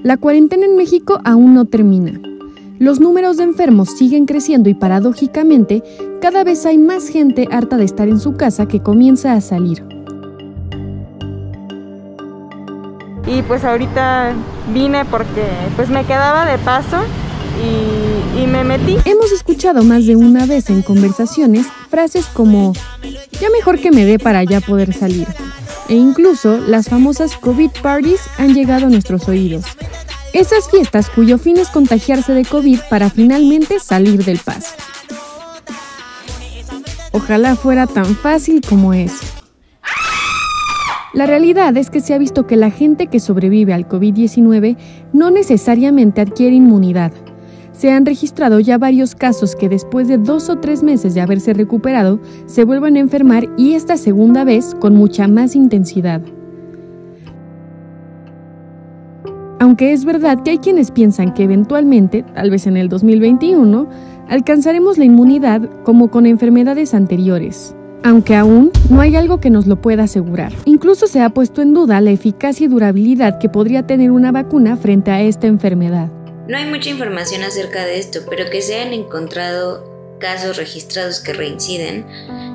La cuarentena en México aún no termina. Los números de enfermos siguen creciendo y paradójicamente cada vez hay más gente harta de estar en su casa que comienza a salir. Y pues ahorita vine porque pues me quedaba de paso y, y me metí. Hemos escuchado más de una vez en conversaciones frases como ya mejor que me dé para ya poder salir. E incluso las famosas COVID parties han llegado a nuestros oídos. Esas fiestas cuyo fin es contagiarse de COVID para finalmente salir del paso. Ojalá fuera tan fácil como eso. La realidad es que se ha visto que la gente que sobrevive al COVID-19 no necesariamente adquiere inmunidad. Se han registrado ya varios casos que después de dos o tres meses de haberse recuperado se vuelven a enfermar y esta segunda vez con mucha más intensidad. Aunque es verdad que hay quienes piensan que eventualmente, tal vez en el 2021, alcanzaremos la inmunidad como con enfermedades anteriores, aunque aún no hay algo que nos lo pueda asegurar. Incluso se ha puesto en duda la eficacia y durabilidad que podría tener una vacuna frente a esta enfermedad. No hay mucha información acerca de esto, pero que se han encontrado casos registrados que reinciden,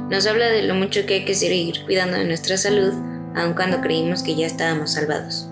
nos habla de lo mucho que hay que seguir cuidando de nuestra salud, aun cuando creímos que ya estábamos salvados.